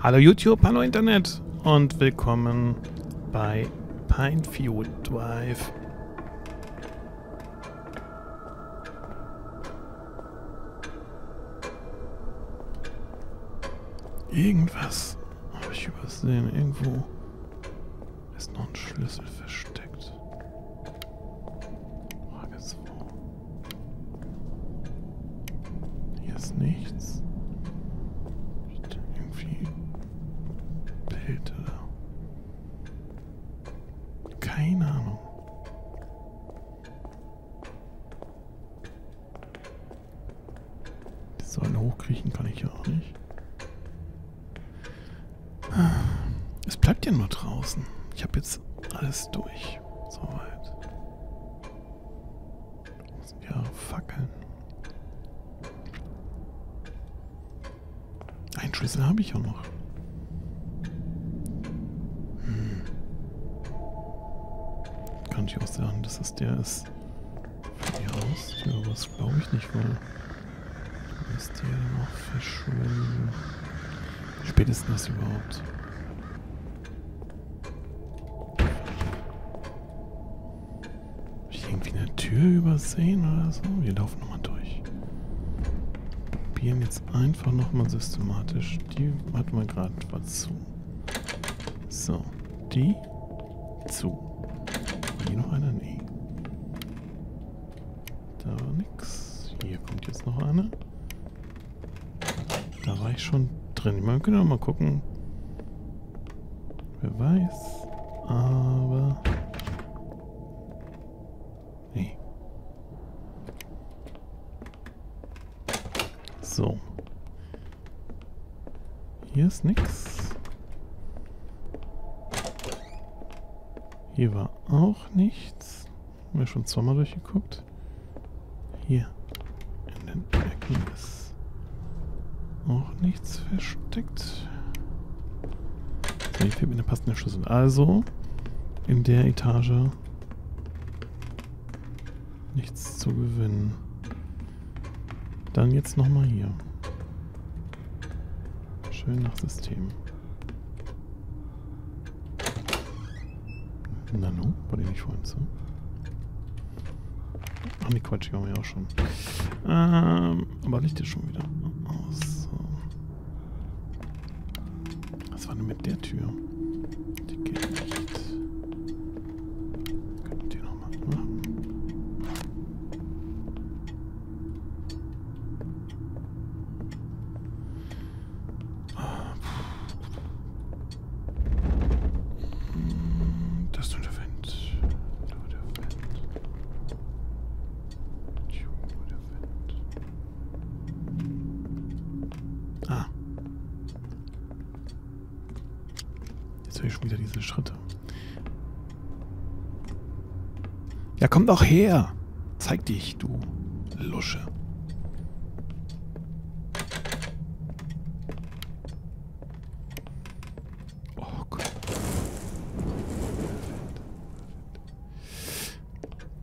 Hallo YouTube, hallo Internet und willkommen bei Pinefield Drive. Irgendwas habe ich übersehen. Irgendwo ist noch ein Schlüssel versteckt. Frage ist. Hier ist nichts. Ist irgendwie Bild oder. Keine Ahnung. Die Säule hochkriechen kann ich ja auch nicht. Es bleibt ja nur draußen. Ich habe jetzt alles durch. Soweit. Ja, Fackeln. Einen Schlüssel habe ich auch noch. Hm. Kann ich auch sagen, dass es der ist. Für die Haustür, das glaube ich nicht, weil ist der noch verschwunden. Spätestens überhaupt. Hab ich irgendwie eine Tür übersehen oder so? Wir laufen nochmal durch. Probieren jetzt einfach nochmal systematisch. Die hatten wir gerade was zu. So, die zu. Hier noch einer? Nee. Da war nix. Hier kommt jetzt noch eine. Da war ich schon drin. Man könnte mal gucken. Wer weiß. Aber. Nee. So. Hier ist nix. Hier war auch nichts. Haben wir schon zweimal durchgeguckt. Hier. In den Ecken ist auch nichts versteckt. So, hier fehlt mir eine passende Schlüssel. Also, in der Etage nichts zu gewinnen. Dann jetzt nochmal hier. Schön nach System. Nano, war der nicht vorhin so? Ach nee, Quatsch, die haben wir ja auch schon. Ähm, aber Licht ist schon wieder aus. So. Was war denn mit der Tür? Die geht nicht. Könnt ihr nochmal machen? Hm, Das ist nur der Wind. Nur der Wind. Tju, nur der Wind. Ah. Jetzt höre diese Schritte. Ja, komm doch her! Zeig dich, du Lusche. Oh Gott.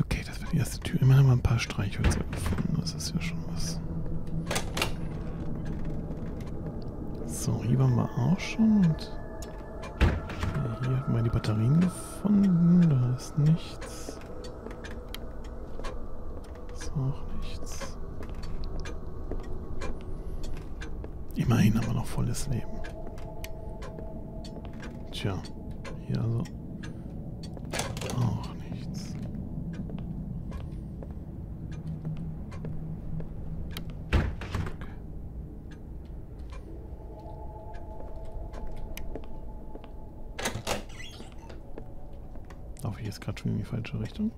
Okay, das war die erste Tür. Immerhin haben wir ein paar Streichhölzer gefunden. Das ist ja schon was. So, hier waren wir auch schon. Und hier hatten wir die Batterien gefunden. Da ist nichts. Ist auch nichts. Immerhin haben wir noch volles Leben. Tja, hier also auch nichts. Okay. Laufe ich jetzt gerade schon in die falsche Richtung?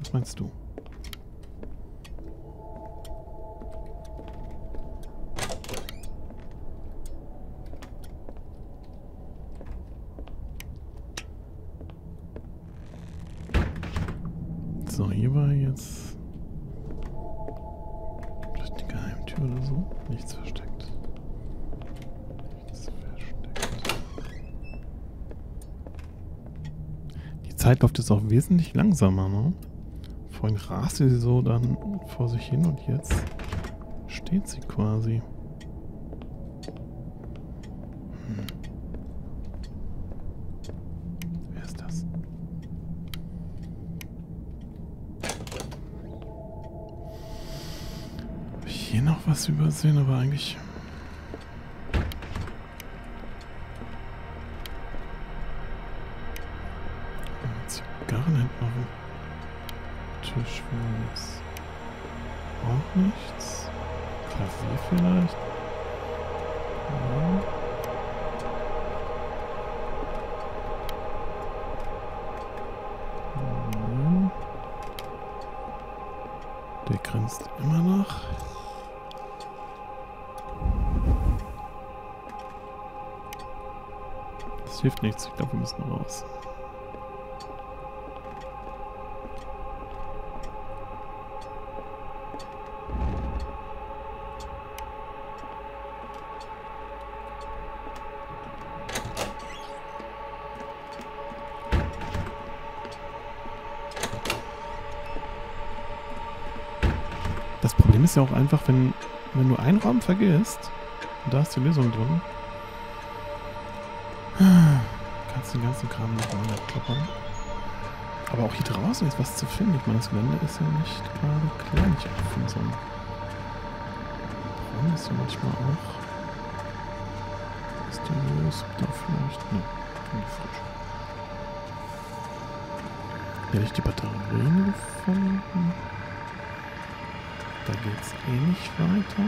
Was meinst du? So, hier war jetzt eine Geheimtür oder so. Nichts versteckt. Nichts versteckt. Die Zeit läuft jetzt auch wesentlich langsamer, ne? Vorhin raste sie so dann vor sich hin und jetzt steht sie quasi. Hm. Wer ist das? Hab ich hier noch was übersehen, aber eigentlich... dem Tisch. Was? Auch nichts. Klavier vielleicht? Ja. Hm. Der grinst immer noch. Das hilft nichts. Ich glaube, wir müssen raus. Ist ja auch einfach, wenn, wenn du einen Raum vergisst, und da ist die Lösung drin, kannst du den ganzen Kram nacheinander kloppern. Aber auch hier draußen ist was zu finden. Ich meine, das Gelände ist ja nicht gerade klar, nicht offen, so ein ist ja manchmal auch mysteriös. Da vielleicht, ne, finde ich frisch. Hätte ich die Batterien gefunden. Da geht's eh nicht weiter.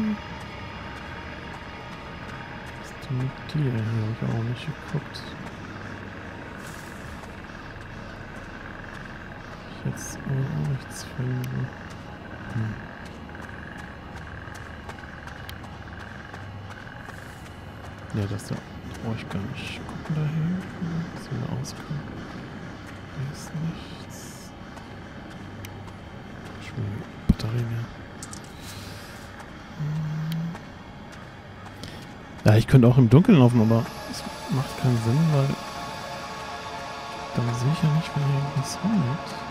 Was ist denn mit dir? Hier habe ich auch nicht geguckt. Ich jetzt auch nichts finde. Hm. Ja, das da brauche ich gar nicht gucken dahin. Was wir da auskommen. Hier ist nichts. Schon Batterien, ja. Ja, ich könnte auch im Dunkeln laufen, aber es macht keinen Sinn, weil dann sehe ich ja nicht, wenn hier irgendwas kommt.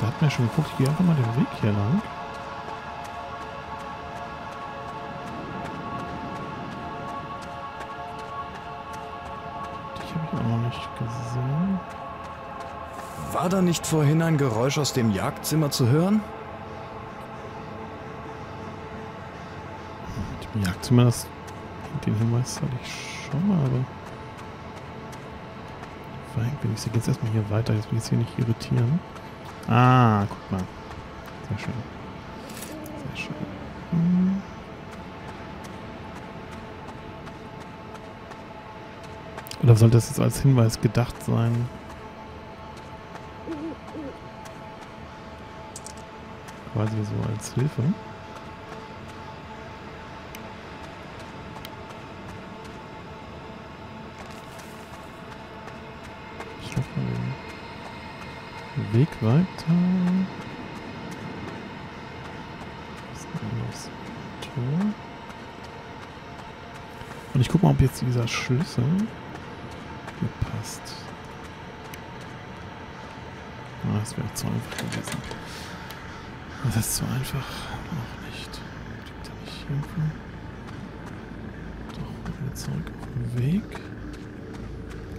Da hat mir schon geguckt, ich gehe einfach mal den Weg hier lang. Dich habe ich auch noch nicht gesehen. War da nicht vorhin ein Geräusch aus dem Jagdzimmer zu hören? Jagdzimmer, das, den Hinweis hatte ich schon mal, aber... Fein bin ich. Jetzt erstmal hier weiter, jetzt will ich es hier nicht irritieren. Ah, guck mal. Sehr schön. Sehr schön. Hm. Oder sollte das jetzt als Hinweis gedacht sein? Quasi so als Hilfe. Weg weiter. Was ist denn los? Tor. Und ich gucke mal, ob jetzt dieser Schlüssel hier passt. Ah, das wäre zu einfach gewesen. Das ist zu einfach. Auch nicht. Liegt da nicht irgendwo? Doch, wieder zurück auf den Weg.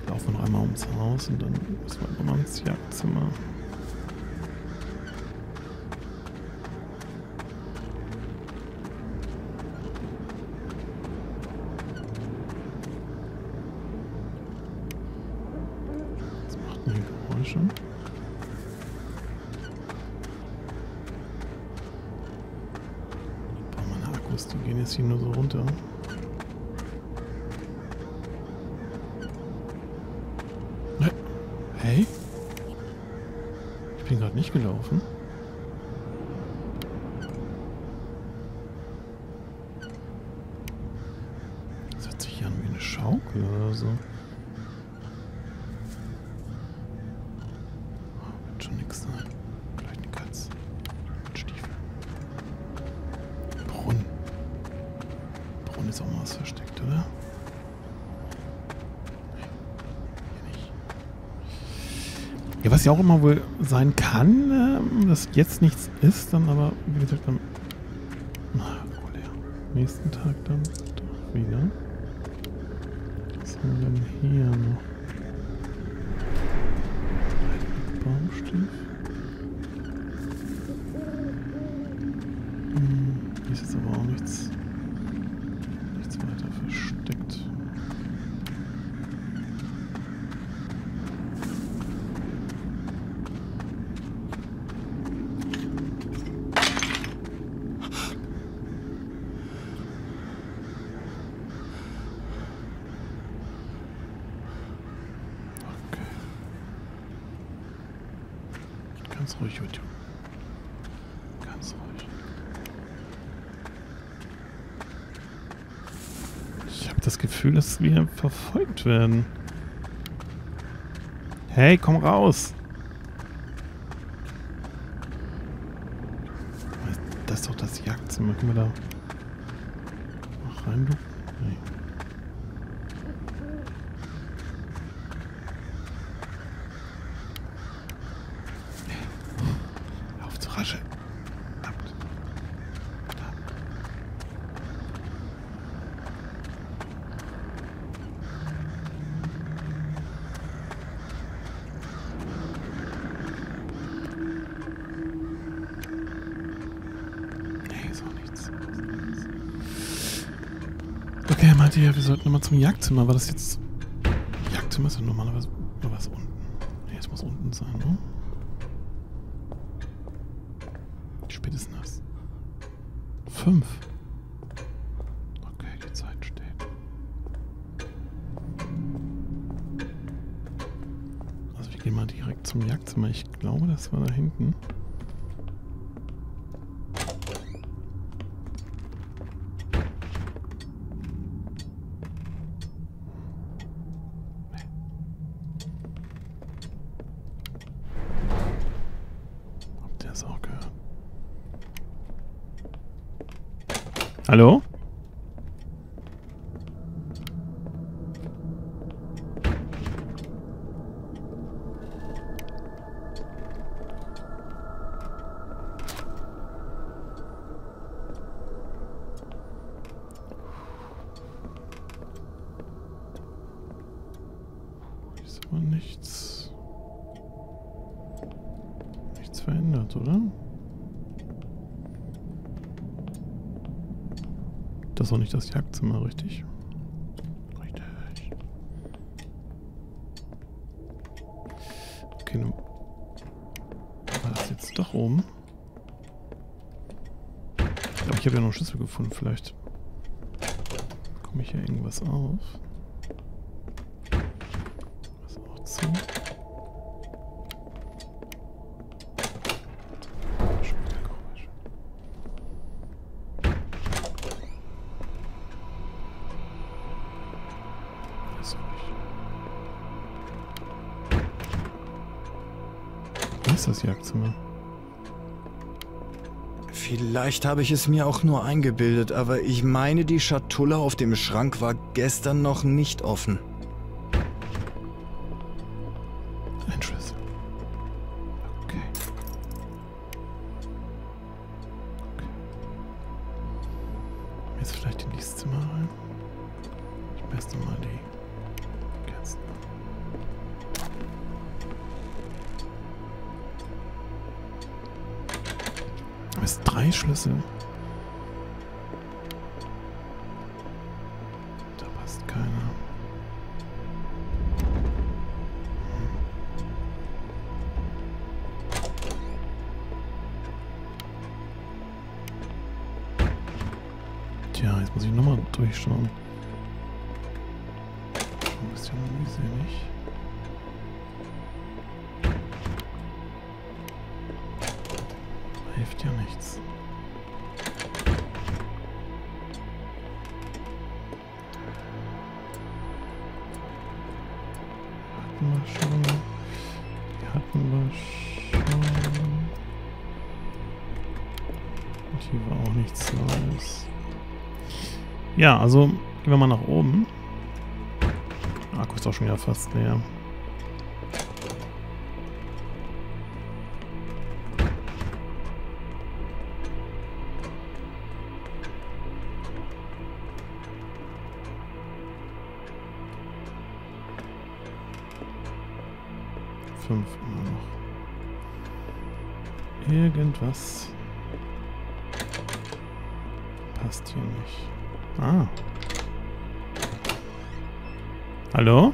Laufen wir noch einmal ums Haus und dann müssen wir einfach mal ins Jagdzimmer. Was macht denn hier Geräusche? Boah, meine Akkus, die gehen jetzt hier nur so runter. Hä? Hey? Ich bin gerade nicht gelaufen. Das hört sich an wie eine Schaukel oder so. Was ja auch immer wohl sein kann, ähm, dass jetzt nichts ist, dann aber, wie gesagt, dann. Na, Kollege. nächsten Tag dann doch wieder. Was haben wir denn hier noch? Baumstift. Hm, hier ist jetzt aber auch nichts, nichts weiter versteckt. Okay. Ganz ruhig, YouTube. Ganz ruhig. Ich habe das Gefühl, dass wir verfolgt werden. Hey, komm raus! Das ist doch das Jagdzimmer. Können wir da noch rein? du? Nee. Hör Auf zu rascheln. Verdammt. Verdammt. Nee, ist auch nichts. Okay, er meinte ja, wir sollten nochmal zum Jagdzimmer. War das jetzt... Jagdzimmer ist ja normalerweise nur was unten. Nee, es muss unten sein, ne? Wie spät ist denn das? Fünf. Okay, die Zeit steht. Also wir gehen mal direkt zum Jagdzimmer. Ich glaube, das war da hinten. Habt ihr es auch gehört? Hallo? Hier ist aber nichts. Nichts verändert, oder? Das ist auch nicht das Jagdzimmer, richtig? Richtig. Okay, nun. War das jetzt doch oben? Aber ich habe ja noch einen Schlüssel gefunden. Vielleicht komme ich hier irgendwas auf. Das ist auch zu. Schon wieder komisch. Alles ruhig. Wo ist das Jagdzimmer? Vielleicht habe ich es mir auch nur eingebildet, aber ich meine, die Schatulle auf dem Schrank war gestern noch nicht offen. Passt keiner. Tja, jetzt muss ich nochmal durchschauen. Ein bisschen unsinnig. Hilft ja nichts. Hier war auch nichts Neues. Ja, also gehen wir mal nach oben. Der Akku ist auch schon wieder fast leer. Fünf immer noch. Irgendwas passt hier nicht. Ah. Hallo?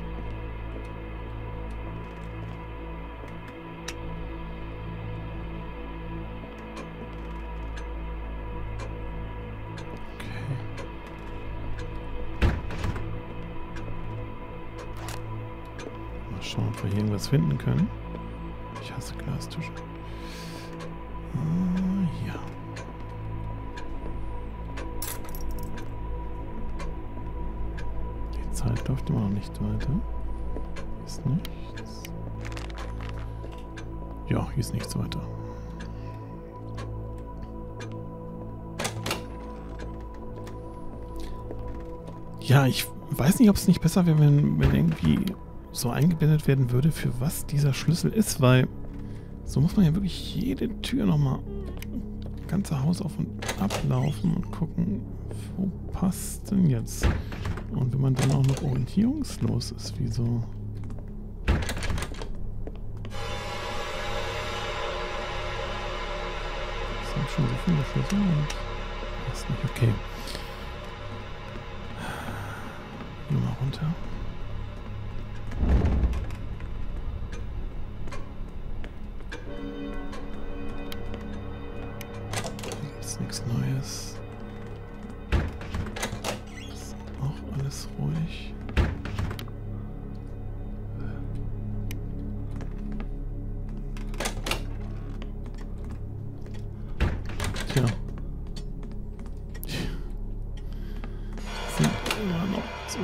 schauen, ob wir hier irgendwas finden können. Ich hasse Glastische. Zeit läuft immer noch nicht weiter. Ist nichts. Ja, hier ist nichts weiter. Ja, ich weiß nicht, ob es nicht besser wäre, wenn, wenn irgendwie so eingeblendet werden würde, für was dieser Schlüssel ist, weil so muss man ja wirklich jede Tür nochmal ganze Haus auf und ablaufen und gucken, wo passt denn jetzt? Und wenn man dann auch noch orientierungslos ist, wieso? Das sind schon so viele Schlüssel und ist nicht okay. Hier mal runter. Immer noch so.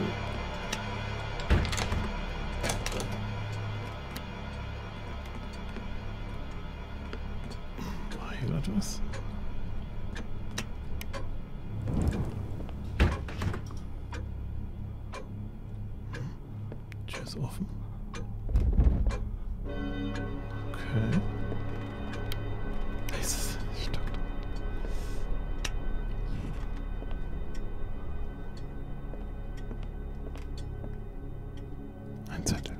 Ein Zettel.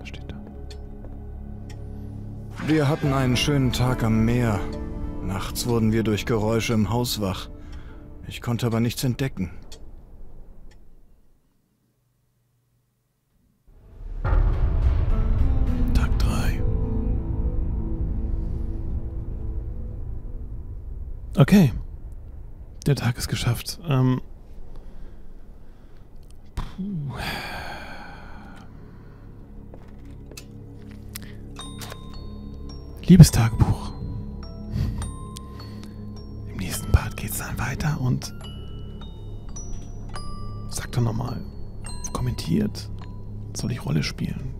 Was steht da? Wir hatten einen schönen Tag am Meer. Nachts wurden wir durch Geräusche im Haus wach. Ich konnte aber nichts entdecken. Okay. Der Tag ist geschafft. Ähm. Liebes Tagebuch. Im nächsten Part geht es dann weiter und sagt doch nochmal, kommentiert, soll ich Rolle spielen?